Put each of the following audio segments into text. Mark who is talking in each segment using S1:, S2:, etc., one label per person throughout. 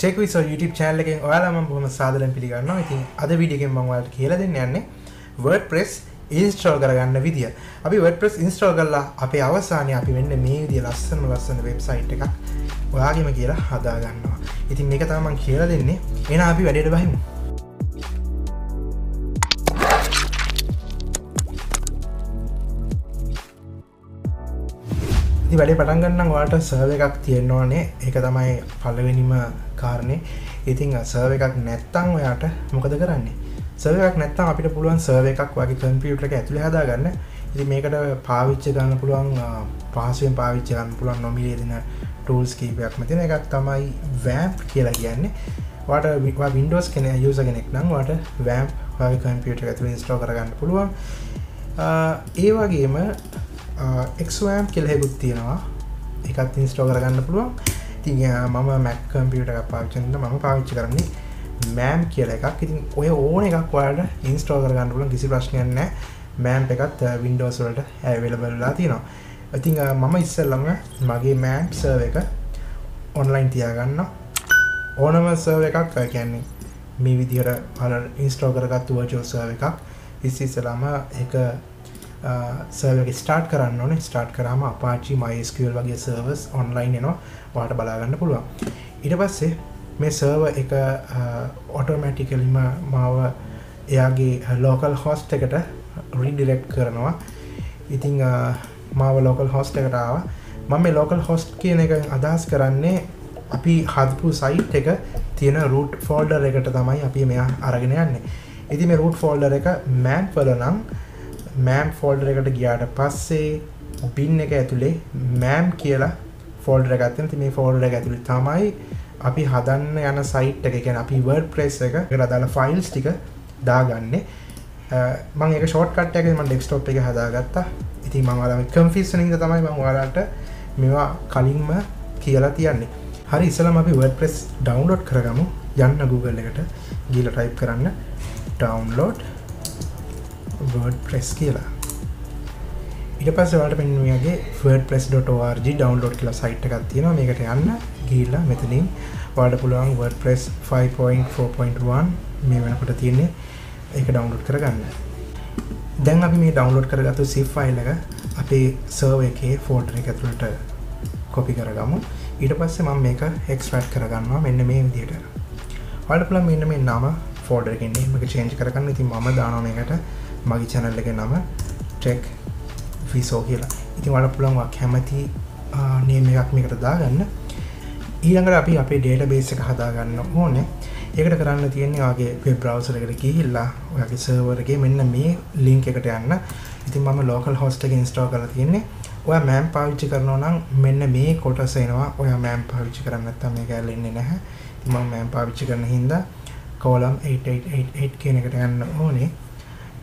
S1: ටෙක්විස YouTube චෑල්ල එකෙන් ඔයාලම බොහම සාදලෙන් පිළිගන්නවා. ඉතින් අද විඩියගෙන් මංවාට කියල දෙන්න යන්නේ වර්ඩ ප්‍රෙස් ඉන්ස්ට්‍රෝල් කරගන්න විදිිය. අපි වඩ ප්‍රෙස් ඉන්ස්ට්‍රෝල් කරලා අපේ අවසානය අපි වෙන්න මේ විදිිය ලස්සන ලස්සන වෙබ්සයිට් එකක් ඔයාගේම කියලා හදාගන්නවා. ඉතින් මේක තමන් කියල දෙන්නේ. එන අපි වැඩට බහිමු. වැඩි පටන්ගන්න වාට සර්ව එකක් තියෙන්නවානේ එක තමයි පල්ලවෙනිම කාරණය ඉතිං සර්ව එකක් නැත්තං ඔයාට මොකද කරන්නේ? සර්වයක් නැත්තම් අපිට පුළුවන් සර්ව එකක් වගේ කම්පියුට එක ඇතුළ හදාගන්න. ඉති මේකට පාවිච්ච ගන්න පුළුවන් පහසුවෙන් පාවිච්ච ගන්න පුළුවන් නොමිලේ දෙන ටූල්ස් කීපයක් මෙතින. එකක් තමයි වෑම්ප් කියලා කියන්නේ. වාට විවා වින්ඩෝස් කෙන යුස කෙනෙක් නම් වාට වෑම්ප් වගේ කම්පියුට ඇතුළ ස්ටෝ කරගන්න පුළුවන්. ඒ වගේම එක්වම් කෙල්හෙකුත් තියෙනවා. එකත් ඉන්ස්ටෝ කරගන්න පුළුවන්. ති මම මැක් කම්පියට එකක් පාවිච්චන්ට මම පාවිච්චි කරන්නේ මෑම් කියල එකක්. ඉතින් ඔය ඕන එකක් වලට ඉන්ස්ටෝ කරගන්න පුලන් කිසි ප්‍රශ්නයන්න මෑම් එකත් වින්ඩෝස්වලට ඇවෙලබල්ලා තියෙනවා. ඉතිං මම ඉස්සල්ලම මගේ මෑම් සර්ව එක ඔන්ලයින් තියාගන්න ඕනම සර්ව එකක් කියන්නේ මේ විදිහට පල ඉන්ස්ටෝ කරගත්තු වචෝ සර්ව එකක්. ඉස්සිස්සලාම එක Uh, සර්වක ස්ටාර්ට් කරන්න ඕන. ස්ටාර්ට් කරම අපාචි මයිස්කල් වගේ සර්වස් ඔන්ලයින් එනවා. වාට බලාගන්න පුළුවන්. ඉට පස්සේ මේ සර්ව එක uh, ඔටෝමැටිකලිම මාව එයාගේ ලෝකල් හොස්ට එකට රිඩිරෙක්් කරනවා. ඉතිං uh, මාව ලෝකල් හොස්ට එකටාව මම මේ ලෝකල් හොස්ට් කියන එක අදහස් කරන්නේ අපි හදපු සයිට් එක තියෙන රුට් ෆෝල්ඩර් එකට තමයි අපි මෙයා අරගෙන යන්නේ. ඉති මේ රුට් ෆෝල්ඩර් එක මෑන් පල නම් මෑම් ෆෝල්ඩර එකට ගියාට පස්සේ පින් එක ඇතුළේ මෑම් කියලා ෆෝල්ඩර ගත්තන මේ ෆෝල්ඩ ඇතුළි තමයි අපි හදන්න යන සයිට් එක. ගැන අපි වර්ඩ ප්‍රෙස් එක රදාල ෆයිල්ස් ටික දාගන්නේ. මං එක ෂෝට්කට එක ම ඩෙක්ස්ටෝප් එක හදාගත්තා. ඉති මංවාලම කම්ෆිස්සනින්ද තමයි මංවාලාට මෙවා කලින්ම කියලා තියන්නේ. හරි ඉසලම අපි වර්ඩ ප්‍රෙස් ඩවන්ලෝඩ් කරගමු. යන්න Google එකට ගීල ටයිප් කරන්න. ඩවන්ලෝඩ් ප්‍රෙස් කියලා. ඉට පස්සවට පෙන්වගේ ෆඩ ඩවන්ලෝඩ් කියලා සයිට් එකක් තියෙන මේකට යන්න ගිල්ලා මෙතනින් වාඩ පුළුවන් වඩ ප්‍රෙස් 5.4.1 මේ වෙනකොට තියන්නේ. ඒක ඩවන්ලෝඩ් කරගන්න. දැන් අපි මේ ඩවන්ලෝඩ් කරගත්තු සි ෆයිල් එක අපේ සර්ව එකේ ෆෝට් එක ඇතුළට කොපි කරගමු. ඊට පස්සේ මම මේක එක්ස්පට් කරගන්නවා මෙන්න මේ විදියට වඩ පුළ මෙන්න මේ නම ෆෝඩරගෙන්න්නේ මක චේන්ජ් කරගන්න. ඉතින් මම දානොමකට මගේ චැනල් එක නම ටෙක් ෆිසෝ කියලා. ඉතින් වඩ පුළන්වා කැමති නේම එකක් මේකට දාගන්න. ඊළඟට අපි අපේ ඩේට බේස එක හදාගන්න ඕනේ. ඒකට කරන්න තියෙන්නේ වගේ වෙබ් බ්‍රවසරකට ගිහිල්ලා ඔයගේ සර්වරගේ මෙන්න මේ ලිංක් එකට යන්න. ඉතින් මම ලෝකල් හොස්ට එක ඉන්ස්ටෝ කර තියෙන්නේ. ඔය මෑම් පාවිච්චි කරනවා නම් මෙන්න මේ කොටස එනවා. ඔය මෑම් පාවිච්චි කරන්න ඇත්තා මේ කැල්ල එන්නේ නැහැ මම මෑම් පාවිච්චි කරන හින්දා කෝලම් 8888 කියන එකට යන්න ඕනේ.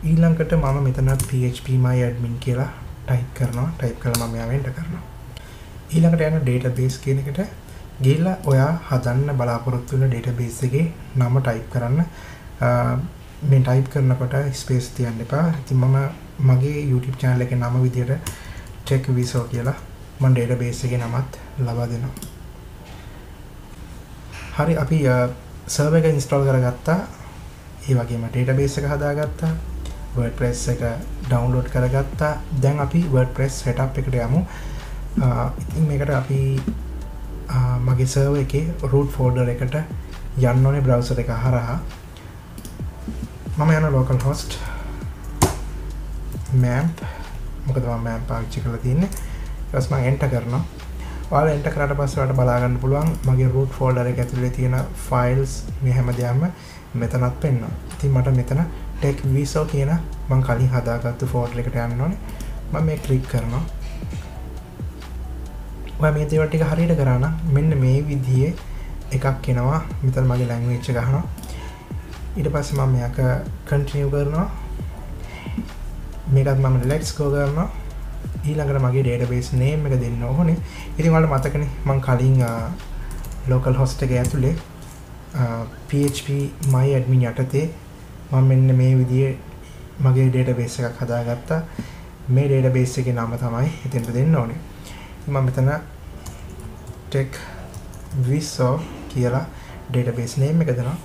S1: ඊළඟට මම මෙතනත් PHP my admin කියලා ටයිප් කරනවා. ටයිප් කරලා මම යාවෙන්ට කරනවා. ඊළඟට යන ඩේටාබේස් කියන එකට ගිහිල්ලා ඔයා හදන්න බලාපොරොත්තු වෙන ඩේටාබේස් එකේ නම ටයිප් කරන්න. මේ ටයිප් කරනකොට ස්පේස් තියන්න එපා. ඉතින් මම මගේ YouTube channel එකේ නම විදියට tech viso කියලා මම ඩේටාබේස් එකේ නමත් ලබා දෙනවා. හරි අපි සර්වර් එක ඉන්ස්ටෝල් කරගත්තා. ඒ වගේම ඩේටාබේස් එක හදාගත්තා. වර්ඩ්ප්‍රෙස් එක ඩවන්ලෝඩ් කරගත්තා. දැන් අපි වර්ඩ්ප්‍රෙස් හෙටප් එකට යමු. ඉතින් මේකට අපි මගේ සර්ව එක රුට් ෆෝල්ඩර් එකට යන්න ඕනේ බ්‍රවසර් එක හරහා. මම යන ලෝකල් හොස්ට් මෑම්ප් මොකද මෑම් පාවිච්චි කරලා තියන්නේ. ටස්ම එන්ට කරනවා. වාල එන්ට කරට පස්සවට බලාගන්න පුළුවන් මගේ රුට් ෆෝල්ඩර එක ඇතුලේ තියෙන ෆයිල්ස් මේ හැම දෙයක්ම මෙතනත් පෙන්න්න ඉතින් මට මෙතන ටෙක් වීසෝ කියන මං කලින් හදාගත්තු ෆෝට් එකට යන්න ඕනේ. ම මේ කලික් කරනවා. ඔය මේ දේවටික හරියට කරන්න මෙන්න මේ විදියේ එකක් කෙනවා මෙතල් මගේ ලැංවේච්ච ගහනවා. ඊට පස්ස මම මෙයක කන්ටිනිය කරනවා. මේකත් මම ලෙක්ස් කෝ කරනවා. ඊළඟට මගේ ඩේට බේස් නේම් එක දෙන්න ඕනේ. ඉතින් වලට මතකන මං කලින් ලෝකල් හොස්ට එක ඇතුළේ PHP මයි ඇඩමින් යටතේ මම මෙන්න මේ විදිය මගේ ඩේට බේස එකක් හදාගත්තා. මේ ඩේට බේස් එක නම තමයි එතෙන්ට දෙන්න ඕනේ. මම මෙතන ටෙක් විස්සෝ කියලා ඩේටබේස් නේම් එක දෙනවා.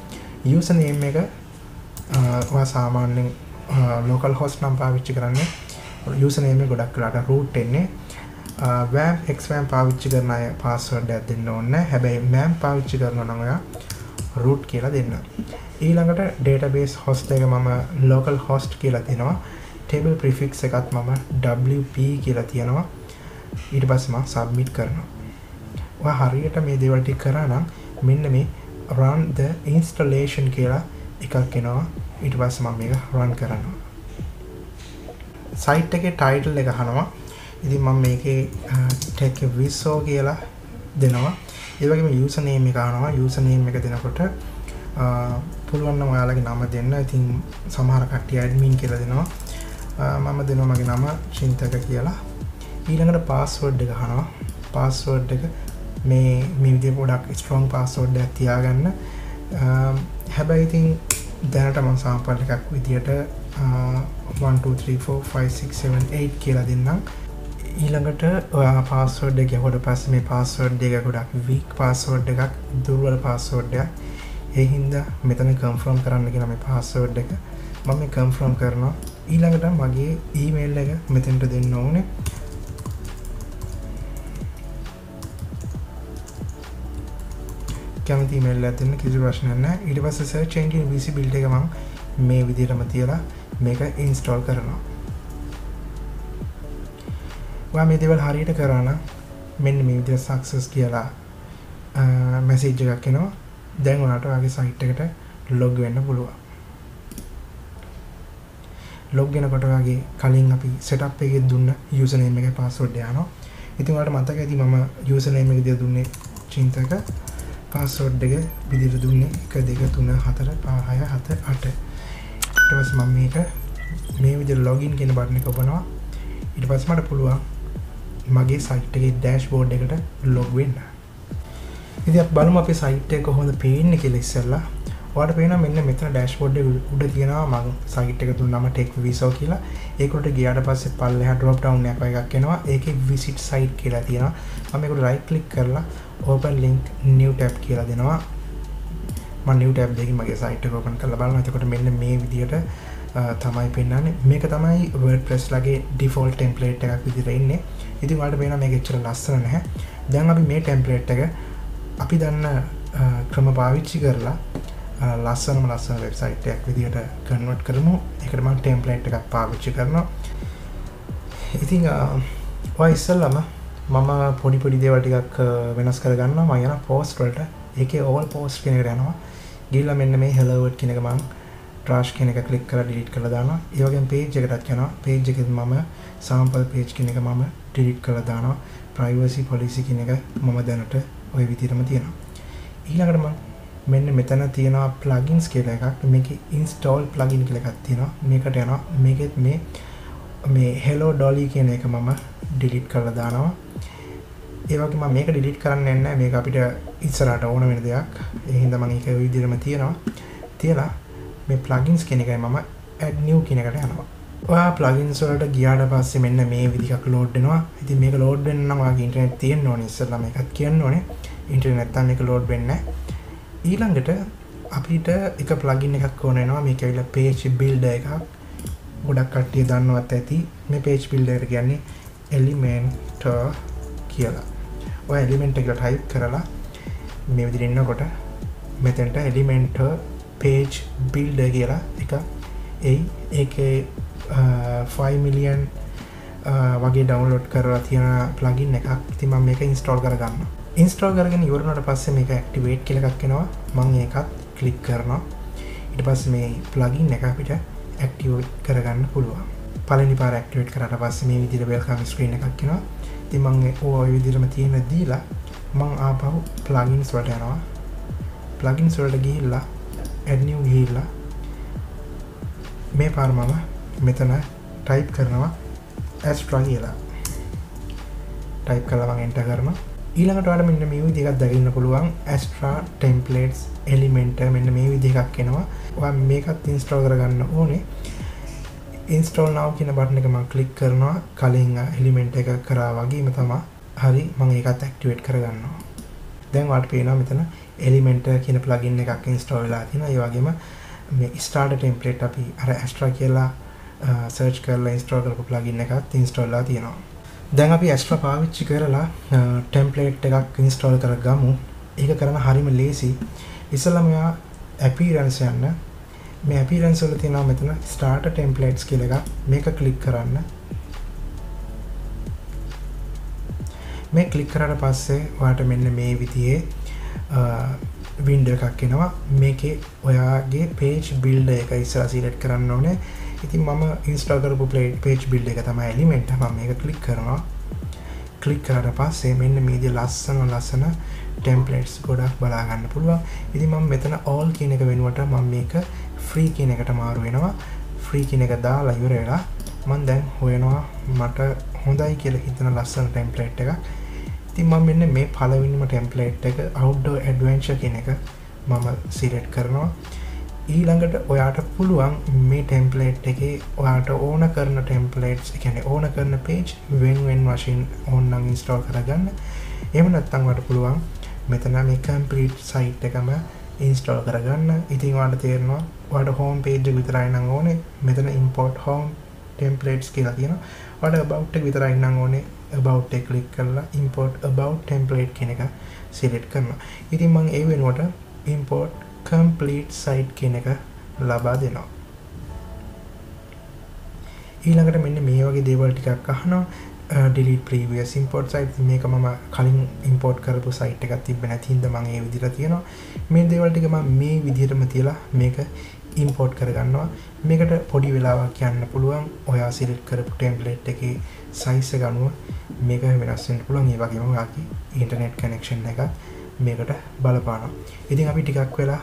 S1: යස නේම් එක සාමාන්‍යෙන් ලෝකල් හොස් නම් පාවිච්චි කරන්නේ. යසනේම ගොඩක් කලාට රූට් එන්නේ වෑම් එක්වෑම් පාවිච්චි කරන අය පාස්වර්ඩ ඇත් දෙන්න ඕන්න හැබැයි මෑම් පාවිච්චි කරන නොයා රුට් කියලා දෙන්න. ඊළඟට ඩේටබේස් හොස්ට එක මම ලෝකල් හොස්ට් කියලා තියෙනවා ටේබල් ප්‍රිෆික්ස් එකත් මම WP කියලා තියෙනවා. ඊට පස්සම සබ්මිට් කරනවා. හරියට මේ දෙවල්ටි කරනම් මෙන්න මේ රන්ද ඉන්ස්ටලේෂන් කියලා එකක් කෙනවා ඊට පස්ස මම මේක රන් කරනවා. සයිට් එක ටයිටල් එක හනවා ඉති මම මේකේ ටෙක් විස්සෝ කියලා දෙනවා. ඒවගේම යුසනේම එකනවා යුසනේම් එක දෙනකොට පුළුවන්න ඔයාලගේ නම දෙන්න. ඉතින් සමහර කට්ටිය ඇඩමින් කියල දෙනවා. මම දෙනවා මගේ නම චින්තක කියලා. ඊළඟට පාස්වර්ඩ් එක හනවා පාස්වර්ඩ් එක මේ මිවිදි පොඩක් ස්ට්‍රෝන් පාස්වර්ඩ් ඇතියාගන්න හැබැයි ඉතින් දැනට මං සාම්පල් එකක් විදියට 1234567 කියලා දෙන්නම්. ඊළඟට ඔයා පාස්වර්ඩ් එක හොට පස්ස මේ පාස්වර්ඩ් එක ගොඩක් වීක් පාස්වර්ඩ් එකක් දුර්වල පාස්වර්ඩ්ඩයක් එහින්ද මෙතන කම්ෆර්ම් කරන්න කියෙන මේ පාස්වර්ඩ් එක. මම කම්ෆර්ම් කරනවා. ඊළඟට මගේ ඊමේල් එක මෙතෙන්ට දෙන්න ඕනේ. කැමති මෙල් ඇතින්න කිසි ප්‍රශ්නන්න ඉට පස්ස සර්චෙන්ගේ විසි බිල්ට එක මං මේ විදිරම තියලා මේක ඉන්ස්ටෝල් කරනවා. ඔයා මේ දෙවල් හරියට කරන්න මෙන්න මේ විදිහ සක්සස් කියලා මැසේජ් එකක් එනවා. දැන් ඔයාලට ඔයාගේ සයිට් එකට ලොග් වෙන්න පුළුවන්. ලොග් වෙනකොට ඔයාගේ කලින් අපි සෙටප් එකේ දුන්න යූසර් නේම් එකේ පාස්වර්ඩ් යනවා. ඉතින් ඔයාලට මතක ඇති මම යූසර් නේම් එක විදිහට දුන්නේ චින්තක. පාස්වර්ඩ් එක විදිහට දුන්නේ 1 2 3 4 5 6 7 8 ඊට පස්සේ මම මේක මේ විදිහට ලොගින් කියන බටන් එක ඔබනවා ඊට පස්සේ මට පුළුවන් මගේ සයිට්ගේ ඩෑශ් බෝඩ් එකට ලොග් වෙන්න. ඉති බලම අප සයිට් එක හොඳ පේන්න කෙ ඉස්සල්ලා. වාට පේන මෙන්න මෙතන ඩෑශ් බෝඩ් උඩ තියෙනවා මං සයිට් එක තුන්නම ටෙක් විසෝ කියලා. ඒකට ගියාට පස්සේ පල්ල ඩොප් ටව් එක එකක් කෙනවා ඒක විසිට් සයිට් කියලා තියෙනවා. මමකට රයි කලික් කරලා ඕපන් ලින්ක් නිව් ටැප් කියලා දෙනවා. මනිව ටැබ් දෙක මගේ සයිට් කෝපන් කළ බලන්න එතකොට මෙන්න මේ විදියට තමයි පෙන්න්නන්නේ මේක තමයි වර්ඩ ප්‍රෙස් ලගේ ඩිෆෝල් ටෙම්පලේට් එකක් විදිර ඉන්නේ. ඉති වාට පේන මේ එච්චර ලස්සන නැහැ. දැන් අපි මේ ටෙම්පලේට් එක අපි දන්න ක්‍රම පාවිච්චි කරලා ලස්සනම ලස්සන වෙබ්සයිට්යක් විදිට කන්වට කරමු. එකටම ටෙම්පලේට් එකක් පාවිච්චි කරනවා. ඉතිං ඉස්සල්ලම මම පොඩි පොඩි දේවටිකක් වෙනස් කරගන්න මයන පෝස්ටල්ට එක ඕල් පෝස්් කෙනෙට යනවා. ගිල්ල මෙන්න මේ හෙලවට් කෙනෙක මං ට්‍රාශ් කෙනෙක කලික් කර ඩිලිට් කළ දානවා. ඒවගෙන් පේජ් එකටත් යනවා. පේජ් එකෙත් මම සාම්පල් පේජ් කෙනෙක මම ඩිලිට් කළ දානවා. ප්‍රයිවසි පොලිසි කෙනෙක මම දැනට ඔය විදිරම තියෙනවා. ඊළඟටම මෙන්න මෙතන තියෙනවා ප්ලගින්ස් කියල එකක්. මේක ඉන්ස්ටෝල් ප්ලගින් කළෙකත් තියෙනවා. මේකට යනවා. මේකෙත් මේ මේ හෙලෝ ඩොලි කියන එක මම ඩිලිට් කරලා දානවා. ඒවගේ මේක ඩිලිට් කරන්න එන්න මේ අපිට ඉස්සරට ඕන වෙන දෙයක්. එහින්ද මංක විදිරම තියෙනවා. තියලා මේ ප්ලගින්ස් කෙනෙකයි මම ඇඩ්නිව් කෙනෙකට යනවා. ඔයා ප්ලගින්ස් වලට ගියාට පස්සේ මෙන්න මේ විදිහක් ලෝඩ්නවා ඉතින් මේක ලෝඩ් වෙන්න නම් ඔයාගේ ඉන්ටර්නෙට් තියෙන්න ඕනේ. ඉස්සෙල්ලාම එකක් කියන්න ඕනේ. ඉන්ටර්නෙට් නැත්තම් මේක ලෝඩ් වෙන්නේ ඊළඟට අපිට එක ප්ලගින් එකක් ඕන වෙනවා. මේක ඇවිල්ලා page builder එකක්. ගොඩක් කට්ටිය දන්නවත් ඇති. මේ page builder එක කියන්නේ Elementor කියලා. ඔය එලිමෙන්ට් එක ටයිප් කරලා මේ විදිහට ඉන්නකොට මෙතෙන්ට Elementor පේජ් බිල්ඩ කියලා එක. ඒ ඒක 5 මිලියන් වගේ ඩවන්ලෝඩ් කරලා තියෙන ප්ලගින් එකක්. තිම මේක ඉන්ස්ටෝල් කරගන්න ඉන්ස්ටෝල් කරගෙන ඉවරනට පස්සේ මේක ඇක්ටිවේට් කෙලක් කෙනවා මං ඒකත් කලික් කරනවා. ඉට පස් මේ ප්ලගින් එක අපිට ඇක්ටව කරගන්න පුළුවන්. පලනි පාර ඇක්ටවේට් කරට පස්ස මේ විදිර බෙල්කාම ස්ක්‍රීන එකක් කෙනවා තිමන්ගේ ඕ විදිරම තියෙන දීලා මං ආපහු ප්ලගින්ස් වට යනවා. ප්ලගින්ස් වලට ගිහිල්ලා ඇඩ්නිව් ගිහිල්ලා මේ පාර්මම මෙතන ටයිප් කරනවා ඇස්ට්‍රා කියලා. ටයිප් කලවන් එන්ට කරන ඊළඟටට මෙන්න මේ විදිකක් දකින්න පුළුවන් ඇස්ට්‍රා ටෙම්පලේටස් එලිමෙන්ට මෙන්න මේ විදිකක් එනවා. මේකත් ඉන්ස්ට්‍රෝ කරගන්න ඕනේ. ඉන්ස්ටෝල් නව කියන බට්න එක මං කලික් කරනවා. කලින් එලිමෙන්ට් එක කරා වගේම තමා හරි මං ඒකත් ඇක්ටිවේට් කරගන්නවා. දැන් වාට පේනවා මෙතන එලිමෙන්ට කියන ප්ලගින් එකක් ඉන්ස්ටෝල් වෙලා තියෙනවා. ඒ වගේම මේ ස්ටාර්ටර් ටෙම්ප්ලේට් අපි අර ඇස්ට්‍රා කියලා සර්ච් කරලා ඉන්ස්ටෝල් කරපු ප්ලගින් එකත් ඉන්ස්ටෝල් වෙලා තියෙනවා. දැන් අපි ඇස්ට්‍රා පාවිච්චි කරලා ටෙම්ප්ලේට් එකක් ඉන්ස්ටෝල් කරගමු. ඒක කරන හරිම ලේසි ඉස්සෙල්ලාම ඔයා ඇපීරන්ස් යන්න. මේ ඇපිරන්ස් වල තියෙනවා මෙතන ස්ටාර්ටර් ටෙම්ප්ලේට්ස් කියලා එකක්. මේක ක්ලික් කරන්න. මේ ක්ලික් කරට පස්සේ වාට මෙන්න මේ විදියේ වින්ඩ එකක් එනවා. මේකේ ඔයාගේ පේජ් බිල්ඩ එක ඉස්සර සිලට් කරන්න ඕනේ. ඉතින් මම ඉන්ස්ටාකරපු පලේට් පේජ් බිල්ඩ එක තමයි එලිමෙන්ට ම මේක කලික් කරනවා. කලික් කරට පස්සේ මෙන්න මීද ලස්සන ලස්සන ටෙම්පලේට්ස් ගොඩක් බලාගන්න පුළුවන්. ඉති මම මෙතන ඕල් කියන එක වෙනුවට මම මේක ෆ්‍රී කියන එකට මාරු වෙනවා. ෆ්‍රී කියන එක දාලා ඉවර වෙලා මන් දැන් හොයනවා මට හොඳයි කියලා හිතන ලස්සන ටෙම්පලේට් එකක්. ඉතින් මම මෙන්න මේ පළවෙනිම ටෙම්ප්ලේට් එක අවුට්ඩෝ ඇඩ්වෙන්චර් කියන එක මම සිලෙට් කරනවා. ඊළඟට ඔයාට පුළුවන් මේ ටෙම්පලේට් එකේ ඔයාට ඕන කරන ටෙම්පලේට්ස් එකැන ඕන කරන පේජ් වෙන්වෙන් වශයෙන් ඕන්නන් ඉන්ස්ටෝල් කරගන්න. එම නැත්තංවට පුළුවන් මෙතන මේ කම්පලිට් සයිට් එකම ඉන්ස්ටෝල් කරගන්න. ඉතින් වාට තේරෙනවා වට හෝම් පේජ් විතරයි නං ඕනේ. මෙතන ඉම්පෝට් හෝම් ටෙම්පලේට්ස් කියලා තියෙන වට බෞට් විතරයි නං ඕනේ. about එක ක්ලික් කරලා import about template කියන එක සිලෙක්ට් කරනවා. ඉතින් මම ඒ වෙනුවට import complete site කියන එක ලබා දෙනවා. ඊළඟට මෙන්න මේ වගේ දේවල් ටිකක් අහනවා. ඩිලිට ප්‍රීවියස් ඉම්පෝට් සයිට් මේක මම කලින් ඉම්පෝට් කරපු සයිට් එකක් තිබෙන හින්ද මම ඒ විදිහට තියෙනවා. මේ දේවල් ටික මම මේ විදිහටම තියලා මේක ඉම්පෝට් කරගන්නවා. මේකට පොඩි වෙලාවක් කියන්න පුළුවන්. ඔයා සිලෙක්ට් කරපු ටෙම්ප්ලේට් එකේ සයිස ගනුව මේක වෙනස්සෙන්ට පුළුවන්. ඒ වගේම ඔයාගේ ඉන්ටර්නෙට් කනෙක්ෂන් එක මේකට බලපානවා. ඉතින් අපි ටිකක් වෙලා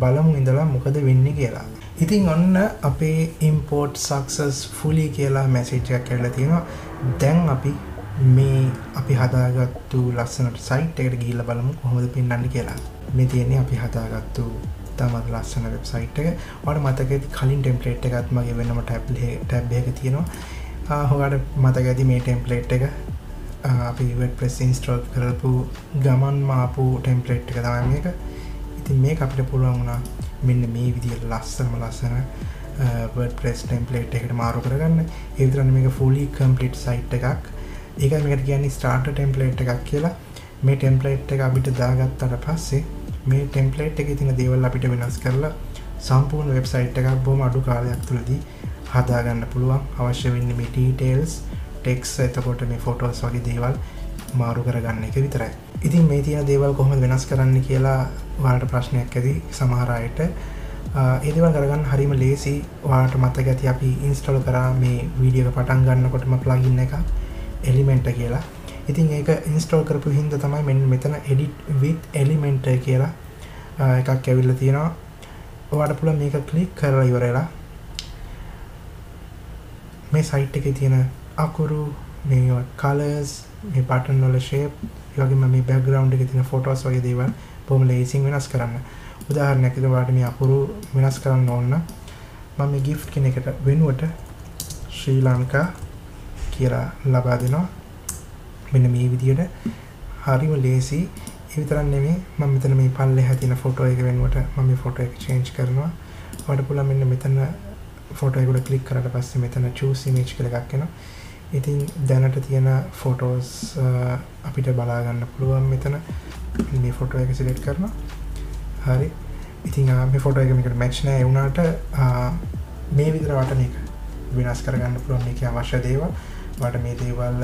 S1: බලමු ඉඳලා මොකද වෙන්නේ කියලා. ඉතින් ඔන්න අපේ ඉම්පෝට් සක්සස් ෆුලි කියලා මැසිච්චක් කරලා තියෙනවා. දැන් අපි මේ අපි හදාගත්තු ලස්සනට සයිට් එකට ගිහිල්ලා බලමු කොහොමද පෙන්වන්නේ කියලා. මේ තියෙන්නේ අපි හදාගත්තු තමත් ලස්සන වෙබ්සයිට් එක. වට මතක කලින් ටෙම්පලේට් එකත් මගේ වෙනම ටැබ් ටැබ් එක තියෙනවා. හොකට මතක ඇති මේ ටෙම්පලේට් එක. අපි ප්‍රෙස් ඉන්ස්ට්‍රෝල් කරපු ගමන් මාපු ටෙම්පලේට් එක තමයි මේක. ඉතින් මේ අපිට පුළුවන් වුණා මෙන්න මේ විදිිය ලස්සනම ලස්සන ප්‍රෙස් ටෙම්පලේට් එකට මාරු කරගන්න. ඒතරන්න මේක ෆුලි කම්පලිට් සයිට් එකක්. ඒක මේකට කියන්නේ ස්ටාර්ට ටෙම්පලේට් එකක් කියලා. මේ ටෙම්පලේට් එක අපිට දාගත්තට පස්සේ මේ ටෙම්පලේට් එක තින දේවල් අපිට වෙනස් කරලා සම්පූර්ණ වෙබ්සයිට් එකක් බොම අඩු කාලයක් තුළදී හදාගන්න පුළුවන්. අවශ්‍ය වෙන්න මේ ටීටේල්ස් ටෙක්ස් එතකොට මේ ෆොටෝස් වගේ දේවල් මාරු කරගන්න එක විතරයි. ඉතින් මේ තියෙන දේවල් කොහොම වෙනස් කරන්න කියලා වාට ප්‍රශ්නයක් ඇති සමහරයට ඒදවල් කරගන්න හරිම ලේසි වාට මත ගැති අපි ඉන්ස්ටල් කරා මේ වීඩියක පටන් ගන්නකොටම ප්ලගින්න එක එලිමෙන්ට කියලා. ඉතින් ඒක ඉන්ස්ටෝල් කරපු හින්ද තමයි මෙන්න මෙතන එඩිට් විත් එලිමෙන්ට කියලා එකක් ඇවිල්ල තියෙනවා. ඔයාට පුළ මේක කලික් කරලා ඉවරලා. මේ සයිට් එක තියෙන අකුරු මේ කලස් මේ පටන් නොල ශේප් යගේම මේ බැග්‍රවන්් එක තින ෆොටෝස් වගේ දේවල් පොම ලේසින් වෙනස් කරන්න. උදාහරණයක්ද වාට මේ අකුරු වෙනස් කරන්න ඕන්න මම මේ ගිෆ් කෙනෙකට වෙනුවට ශ්‍රී ලංකා කියලා ලබා දෙනවා. මෙන්න මේ විදියට හරිම ලේසි ඒවිතරන් නෙමේ මම මෙතන මේ පල්ලෙහා තියෙන ෆොටෝ එක වෙනුවට මම මේ ෆොටෝ එක චේන්ජ් කරනවා. ඔයාලට පුළුවන් මෙන්න මෙතන ෆොටෝ එකට ක්ලික් කරලා පස්සේ මෙතන choose image කියලා එකක් එනවා. ඉතින් දැනට තියෙන ෆොටෝස් අපිට බලා ගන්න පුළුවන් මෙතන. මේ ෆොටෝ එක සිලෙක්ට් කරනවා. හරි. ඉතින් මේ ෆොටෝ එක මේකට මැච් නෑ. වුණාට මේ විදිහට වට මේක වෙනස් කරගන්න පුළුවන්. මේකේ අවශ්‍ය දේවල්. වට මේ දේවල්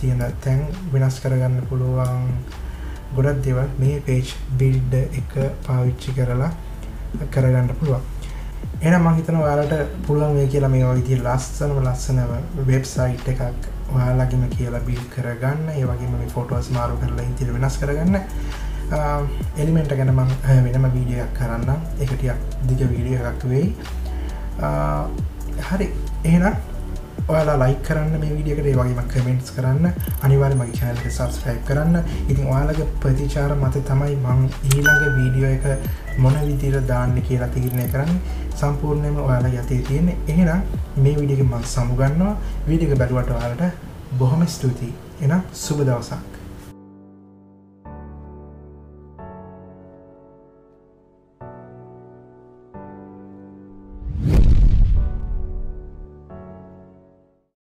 S1: තියෙන තැන් වෙනස් කරගන්න පුළුවන් ගොඩක් දේවල් මේ පේජ් බිල්ඩ එක පාවිච්චි කරලා කරගන්න පුළුවන්. එන මහිතන ඔයාලට පුළුවන් මේ කියලා මේ විදිහේ ලස්සනම ලස්සනම වෙබ්සයිට් එකක් ඔයාලගේම කියලා බිල් කරගන්න. ඒ වගේම මේ ෆොටෝස් මාරු කරලා ඉතින් වෙනස් කරගන්න. එලිමෙන්ට ගැන මම වෙනම වීඩියක් කරන්න එකටියක් දිග වීඩිය එකක් වෙයි. හරි. එහෙනම් ඔයාලා ලයි කරන්න මේ විඩියකට වගේම කමෙන්ට්ස් කරන්න. අනිවාර මගේ චැනල්ක සබස්ක්‍රයිබ් කරන්න. ඉතින් ඔයාලගේ ප්‍රතිචාර මත තමයි මං ඊළඟ වීඩියෝ එක මොන විදිර දාන්න කියලා තිරණය කරන්න. සම්පූර්ණයම ඔයාලා යතේ තියෙන එහෙනම් මේ විඩියක මං සමුගන්නවා. විඩික බැලුවට ඔයාලට බොහොම ස්තුතියි. එනම් සුබ දවසක්.